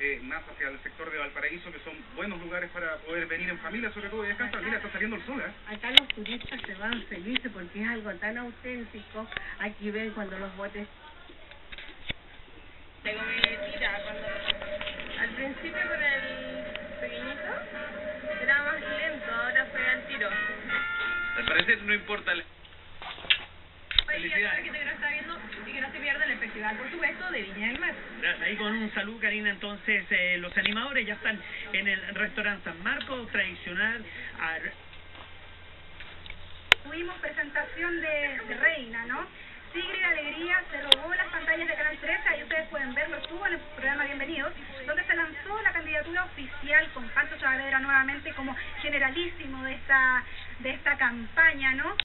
eh, más hacia el sector de Valparaíso, que son buenos lugares para poder venir en familia, sobre todo y descansar. Mira, está saliendo el sol, ¿eh? Acá los turistas se van felices porque es algo tan auténtico. Aquí ven cuando los botes... Tengo mi tira cuando... Al principio con el pequeñito era más lento, ahora fue al tiro. Al parecer no importa... El... Felicidades. que te está viendo y que no se pierda el festival, por supuesto, de Viña del Mar. Ahí con un saludo, Karina. Entonces, eh, los animadores ya están en el restaurante San Marcos, tradicional. Tuvimos presentación de, de Reina, ¿no? Tigre de Alegría se robó las pantallas de Canal 13, ahí ustedes pueden verlo, estuvo en el programa Bienvenidos, donde se lanzó la candidatura oficial con Pancho Saavedra nuevamente como generalísimo de esta, de esta campaña, ¿no?